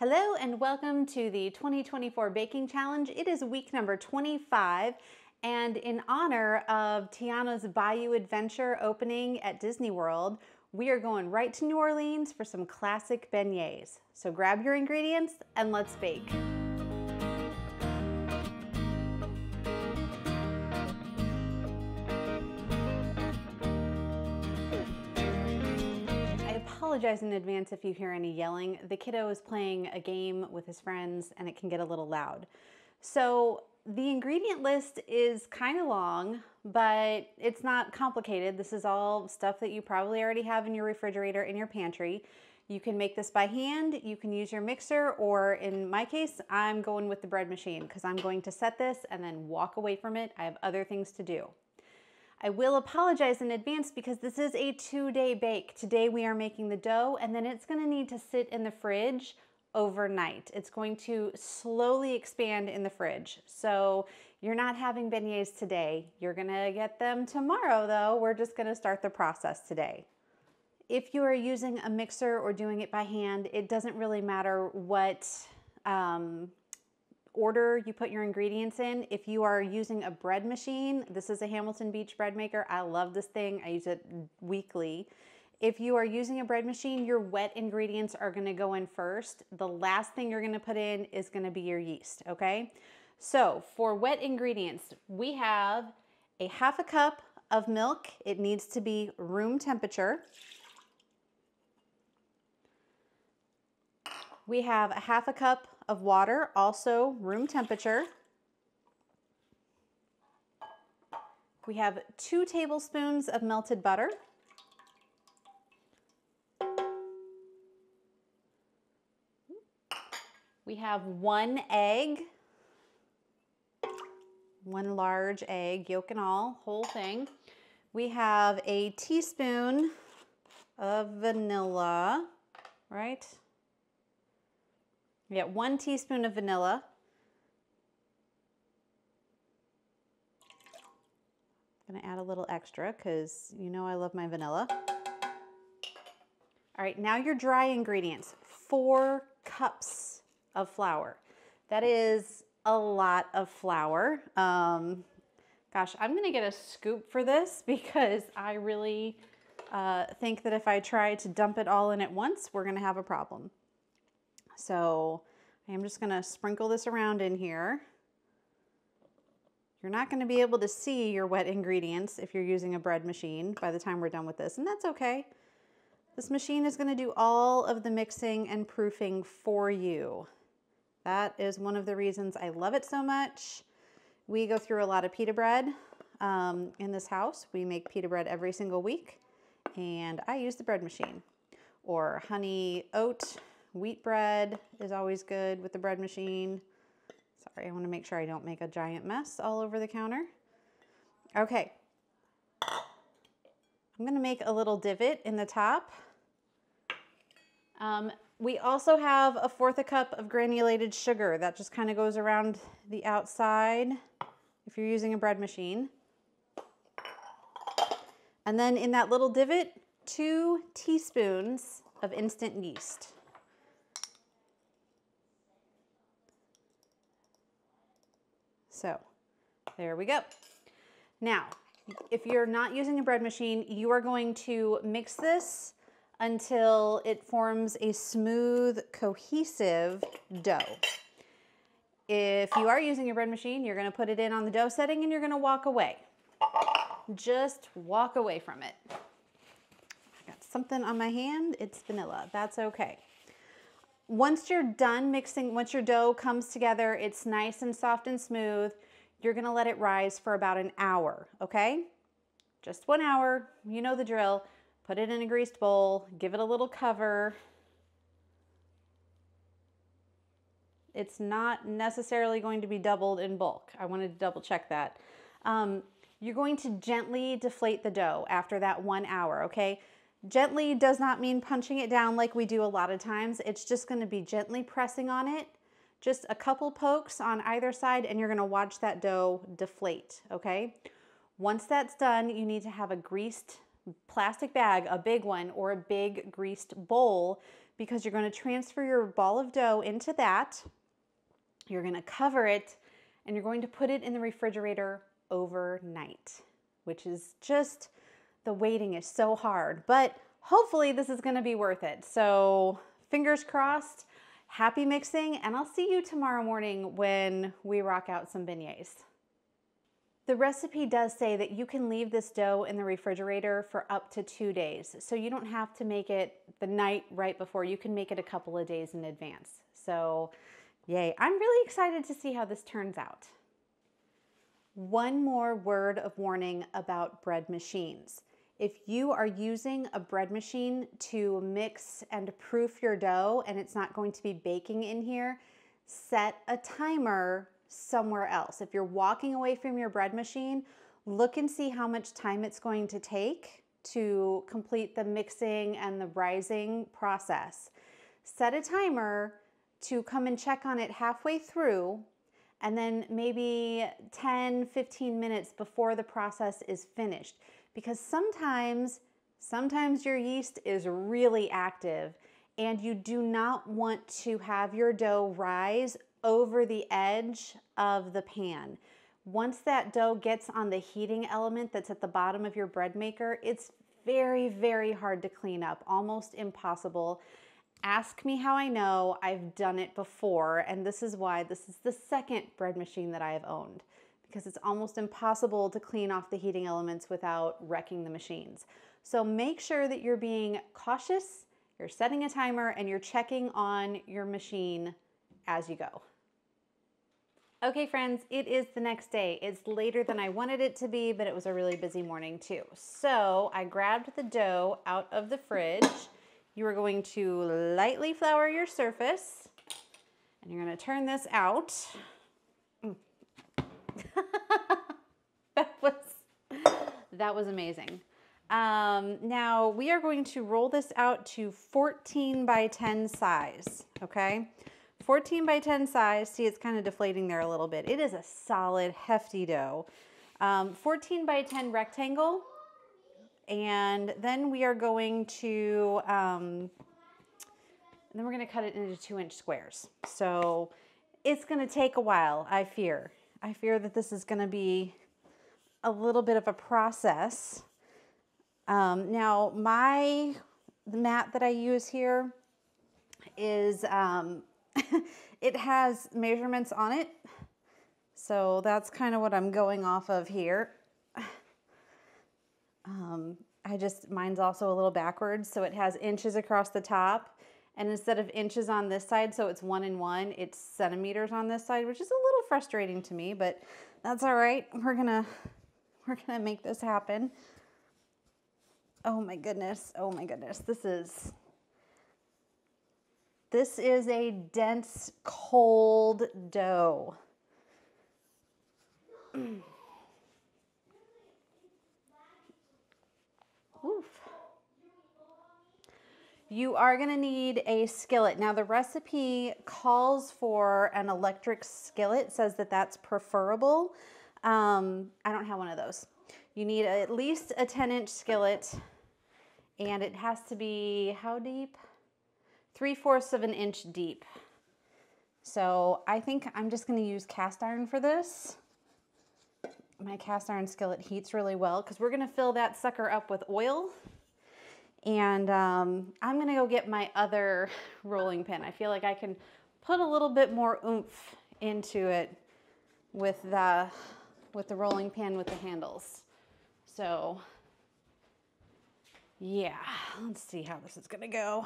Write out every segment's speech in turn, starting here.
Hello and welcome to the 2024 Baking Challenge. It is week number 25 and in honor of Tiana's Bayou Adventure opening at Disney World, we are going right to New Orleans for some classic beignets. So grab your ingredients and let's bake. Apologize in advance if you hear any yelling. The kiddo is playing a game with his friends and it can get a little loud. So the ingredient list is kind of long, but it's not complicated. This is all stuff that you probably already have in your refrigerator in your pantry. You can make this by hand, you can use your mixer, or in my case, I'm going with the bread machine because I'm going to set this and then walk away from it. I have other things to do. I will apologize in advance because this is a two day bake. Today we are making the dough and then it's gonna need to sit in the fridge overnight. It's going to slowly expand in the fridge. So you're not having beignets today. You're gonna get them tomorrow though. We're just gonna start the process today. If you are using a mixer or doing it by hand, it doesn't really matter what um, order you put your ingredients in. If you are using a bread machine, this is a Hamilton Beach bread maker. I love this thing. I use it weekly. If you are using a bread machine, your wet ingredients are gonna go in first. The last thing you're gonna put in is gonna be your yeast, okay? So for wet ingredients, we have a half a cup of milk. It needs to be room temperature. We have a half a cup of water, also room temperature. We have two tablespoons of melted butter. We have one egg, one large egg, yolk and all, whole thing. We have a teaspoon of vanilla, right? We got one teaspoon of vanilla. I'm gonna add a little extra because you know I love my vanilla. All right, now your dry ingredients. Four cups of flour. That is a lot of flour. Um, gosh, I'm gonna get a scoop for this because I really uh, think that if I try to dump it all in at once, we're gonna have a problem. So I'm just gonna sprinkle this around in here. You're not gonna be able to see your wet ingredients if you're using a bread machine by the time we're done with this, and that's okay. This machine is gonna do all of the mixing and proofing for you. That is one of the reasons I love it so much. We go through a lot of pita bread um, in this house. We make pita bread every single week, and I use the bread machine. Or honey oat Wheat bread is always good with the bread machine. Sorry, I want to make sure I don't make a giant mess all over the counter. Okay. I'm going to make a little divot in the top. Um, we also have a fourth a cup of granulated sugar. That just kind of goes around the outside if you're using a bread machine. And then in that little divot, two teaspoons of instant yeast. So there we go. Now, if you're not using a bread machine, you are going to mix this until it forms a smooth, cohesive dough. If you are using a bread machine, you're gonna put it in on the dough setting and you're gonna walk away. Just walk away from it. I got something on my hand, it's vanilla, that's okay. Once you're done mixing, once your dough comes together, it's nice and soft and smooth, you're gonna let it rise for about an hour, okay? Just one hour, you know the drill. Put it in a greased bowl, give it a little cover. It's not necessarily going to be doubled in bulk. I wanted to double check that. Um, you're going to gently deflate the dough after that one hour, okay? Gently does not mean punching it down like we do a lot of times. It's just gonna be gently pressing on it, just a couple pokes on either side and you're gonna watch that dough deflate, okay? Once that's done, you need to have a greased plastic bag, a big one, or a big greased bowl because you're going to transfer your ball of dough into that. You're going to cover it and you're going to put it in the refrigerator overnight, which is just the waiting is so hard, but hopefully this is going to be worth it. So, fingers crossed. Happy mixing, and I'll see you tomorrow morning when we rock out some beignets. The recipe does say that you can leave this dough in the refrigerator for up to two days. So you don't have to make it the night right before. You can make it a couple of days in advance. So yay, I'm really excited to see how this turns out. One more word of warning about bread machines. If you are using a bread machine to mix and proof your dough and it's not going to be baking in here, set a timer somewhere else. If you're walking away from your bread machine, look and see how much time it's going to take to complete the mixing and the rising process. Set a timer to come and check on it halfway through and then maybe 10, 15 minutes before the process is finished. Because sometimes, sometimes your yeast is really active and you do not want to have your dough rise over the edge of the pan. Once that dough gets on the heating element that's at the bottom of your bread maker, it's very, very hard to clean up, almost impossible. Ask me how I know. I've done it before, and this is why this is the second bread machine that I have owned because it's almost impossible to clean off the heating elements without wrecking the machines. So make sure that you're being cautious, you're setting a timer, and you're checking on your machine as you go. Okay, friends, it is the next day. It's later than I wanted it to be, but it was a really busy morning too. So I grabbed the dough out of the fridge. You are going to lightly flour your surface, and you're going to turn this out. That was that was amazing. Um, now we are going to roll this out to 14 by 10 size, okay? 14 by 10 size. See, it's kind of deflating there a little bit. It is a solid, hefty dough. Um, 14 by 10 rectangle. And then we are going to, um, then we're going to cut it into two inch squares. So it's going to take a while, I fear. I fear that this is going to be a little bit of a process. Um, now, my the mat that I use here is um, it has measurements on it. So that's kind of what I'm going off of here. Um, I just, mine's also a little backwards. So it has inches across the top. And instead of inches on this side, so it's one in one, it's centimeters on this side, which is a little frustrating to me, but that's all right. We're gonna, we're gonna make this happen. Oh my goodness. Oh my goodness. This is, this is a dense, cold dough. You are going to need a skillet. Now the recipe calls for an electric skillet, says that that's preferable. Um, I don't have one of those. You need at least a 10 inch skillet and it has to be how deep? three fourths of an inch deep. So I think I'm just gonna use cast iron for this. My cast iron skillet heats really well because we're gonna fill that sucker up with oil. And um, I'm gonna go get my other rolling pin. I feel like I can put a little bit more oomph into it with the, with the rolling pin with the handles. So yeah, let's see how this is gonna go.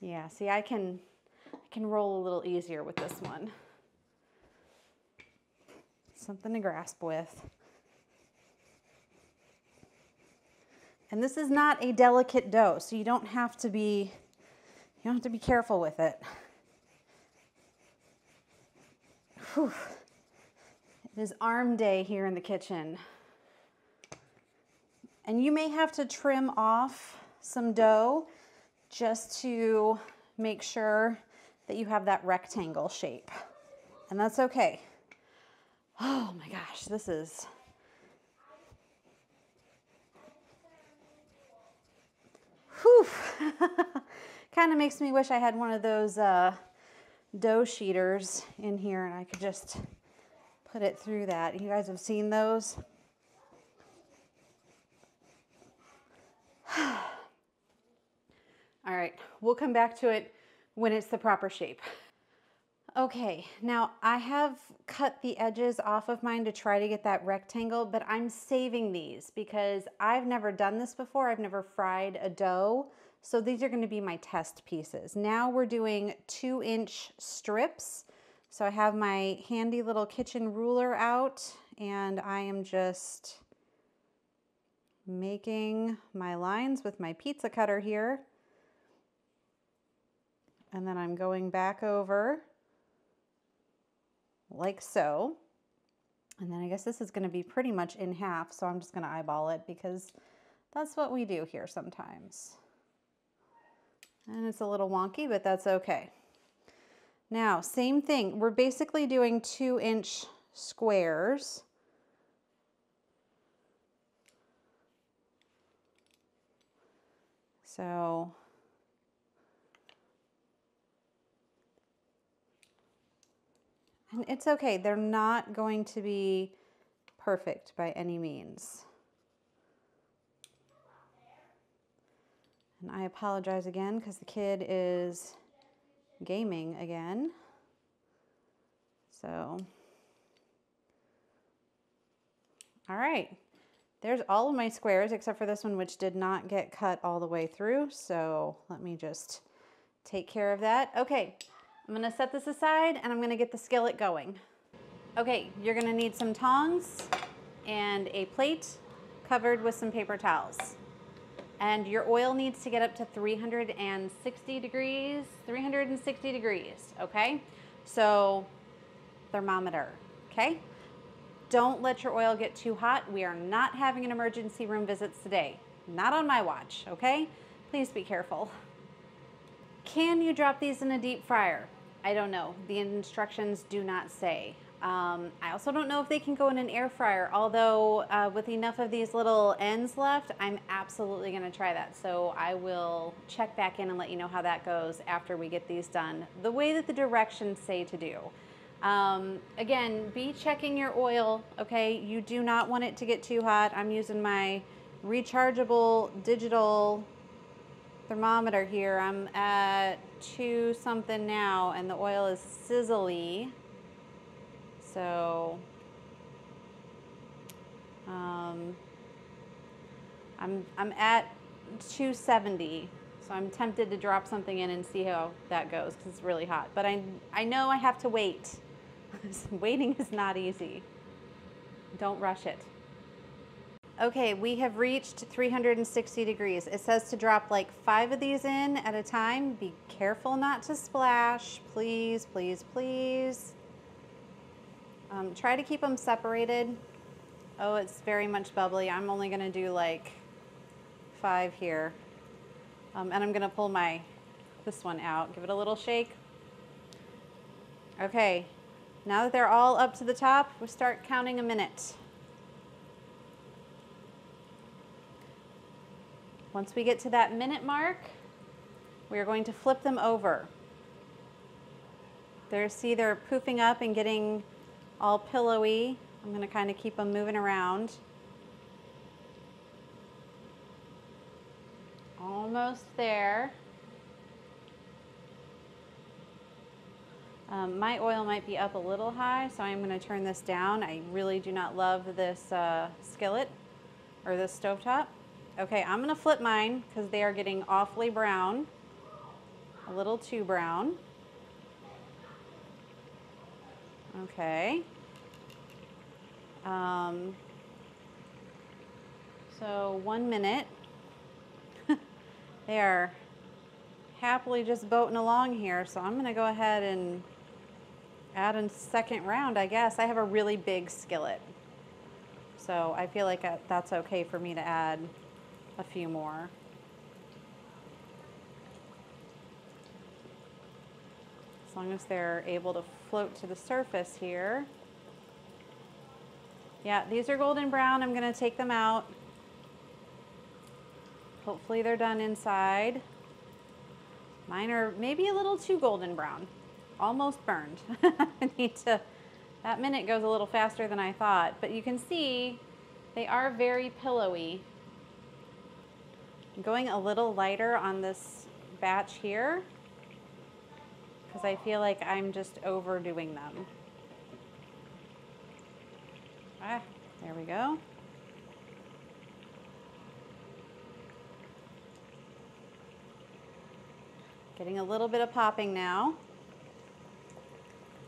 Yeah, see, I can, I can roll a little easier with this one. Something to grasp with. And this is not a delicate dough, so you don't have to be, you don't have to be careful with it. Whew. It is arm day here in the kitchen. And you may have to trim off some dough just to make sure that you have that rectangle shape. And that's okay. Oh my gosh, this is Whew. Kind of makes me wish I had one of those uh, dough sheeters in here and I could just put it through that. You guys have seen those? All right, we'll come back to it when it's the proper shape. Okay, now I have cut the edges off of mine to try to get that rectangle, but I'm saving these because I've never done this before. I've never fried a dough. So these are gonna be my test pieces. Now we're doing two inch strips. So I have my handy little kitchen ruler out and I am just making my lines with my pizza cutter here. And then I'm going back over like so. And then I guess this is going to be pretty much in half, so I'm just going to eyeball it because that's what we do here sometimes. And it's a little wonky, but that's okay. Now, same thing. We're basically doing two inch squares. So And it's okay. They're not going to be perfect by any means. And I apologize again because the kid is gaming again. So, all right. There's all of my squares except for this one, which did not get cut all the way through. So let me just take care of that. Okay, I'm gonna set this aside and I'm gonna get the skillet going. Okay, you're gonna need some tongs and a plate covered with some paper towels. And your oil needs to get up to 360 degrees, 360 degrees, okay? So thermometer, okay? Don't let your oil get too hot. We are not having an emergency room visits today. Not on my watch, okay? Please be careful. Can you drop these in a deep fryer? I don't know. The instructions do not say. Um, I also don't know if they can go in an air fryer, although uh, with enough of these little ends left, I'm absolutely going to try that. So I will check back in and let you know how that goes after we get these done, the way that the directions say to do. Um, again, be checking your oil, okay? You do not want it to get too hot. I'm using my rechargeable digital thermometer here. I'm at two something now and the oil is sizzly. So um, I'm, I'm at 270. So I'm tempted to drop something in and see how that goes because it's really hot. But I, I know I have to wait. Waiting is not easy. Don't rush it. Okay, we have reached 360 degrees. It says to drop like five of these in at a time. Be careful not to splash, please, please, please. Um, try to keep them separated. Oh, it's very much bubbly. I'm only gonna do like five here. Um, and I'm gonna pull my, this one out. Give it a little shake. Okay, now that they're all up to the top, we start counting a minute. Once we get to that minute mark, we are going to flip them over. There, see they're poofing up and getting all pillowy. I'm going to kind of keep them moving around. Almost there. Um, my oil might be up a little high, so I'm going to turn this down. I really do not love this uh, skillet or this stovetop. Okay, I'm gonna flip mine because they are getting awfully brown, a little too brown. Okay. Um, so one minute. they are happily just boating along here. So I'm gonna go ahead and add a second round, I guess. I have a really big skillet. So I feel like uh, that's okay for me to add a few more. As long as they're able to float to the surface here. Yeah, these are golden brown. I'm going to take them out. Hopefully they're done inside. Mine are maybe a little too golden brown, almost burned. I need to, that minute goes a little faster than I thought, but you can see they are very pillowy. Going a little lighter on this batch here because I feel like I'm just overdoing them. Ah, there we go. Getting a little bit of popping now.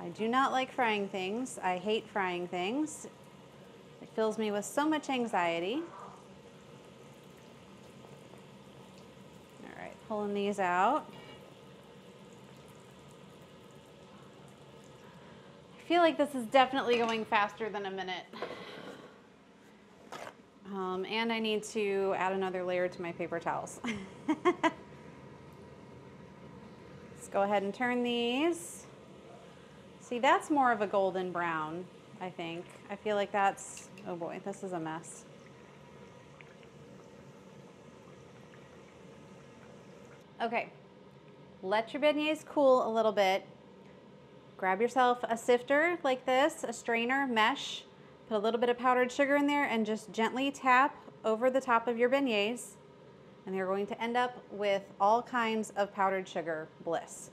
I do not like frying things. I hate frying things. It fills me with so much anxiety. All right, pulling these out. I feel like this is definitely going faster than a minute. Um, and I need to add another layer to my paper towels. Let's go ahead and turn these. See, that's more of a golden brown, I think. I feel like that's, oh boy, this is a mess. Okay, let your beignets cool a little bit. Grab yourself a sifter like this, a strainer, mesh, put a little bit of powdered sugar in there and just gently tap over the top of your beignets. And you're going to end up with all kinds of powdered sugar bliss.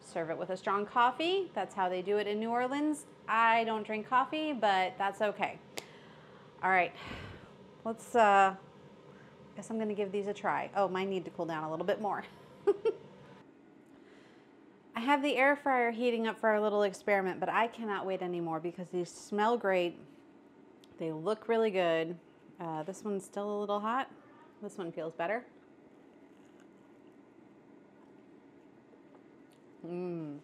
Serve it with a strong coffee. That's how they do it in New Orleans. I don't drink coffee, but that's okay. All right, let's, uh, guess I'm gonna give these a try. Oh, mine need to cool down a little bit more. I have the air fryer heating up for our little experiment, but I cannot wait anymore because these smell great. They look really good. Uh, this one's still a little hot. This one feels better. Mmm.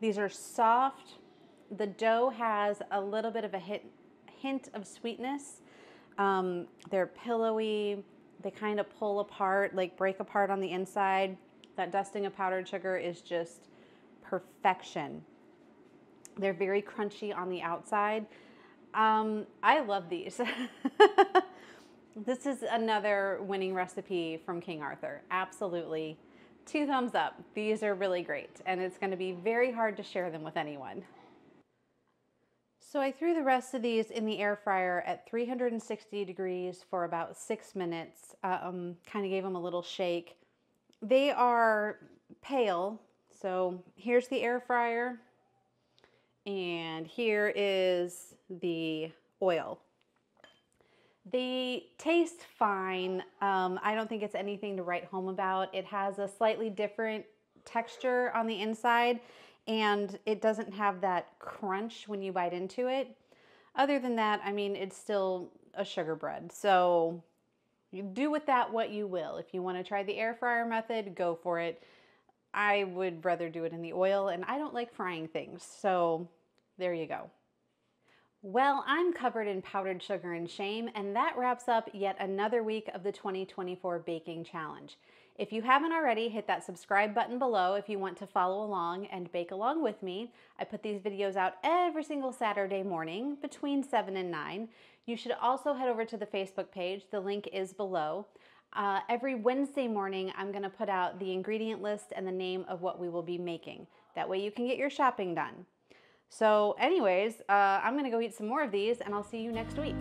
These are soft. The dough has a little bit of a hint, hint of sweetness. Um, they're pillowy. They kind of pull apart, like break apart on the inside. That dusting of powdered sugar is just perfection. They're very crunchy on the outside. Um, I love these. This is another winning recipe from King Arthur. Absolutely. Two thumbs up. These are really great, and it's going to be very hard to share them with anyone. So I threw the rest of these in the air fryer at 360 degrees for about six minutes. Um, kind of gave them a little shake. They are pale. So here's the air fryer. And here is the oil. They taste fine. Um, I don't think it's anything to write home about. It has a slightly different texture on the inside and it doesn't have that crunch when you bite into it. Other than that, I mean, it's still a sugar bread. So you do with that what you will. If you want to try the air fryer method, go for it. I would rather do it in the oil and I don't like frying things. So there you go. Well, I'm covered in powdered sugar and shame, and that wraps up yet another week of the 2024 Baking Challenge. If you haven't already, hit that subscribe button below if you want to follow along and bake along with me. I put these videos out every single Saturday morning between 7 and 9. You should also head over to the Facebook page. The link is below. Uh, every Wednesday morning, I'm going to put out the ingredient list and the name of what we will be making. That way you can get your shopping done. So anyways, uh, I'm gonna go eat some more of these and I'll see you next week.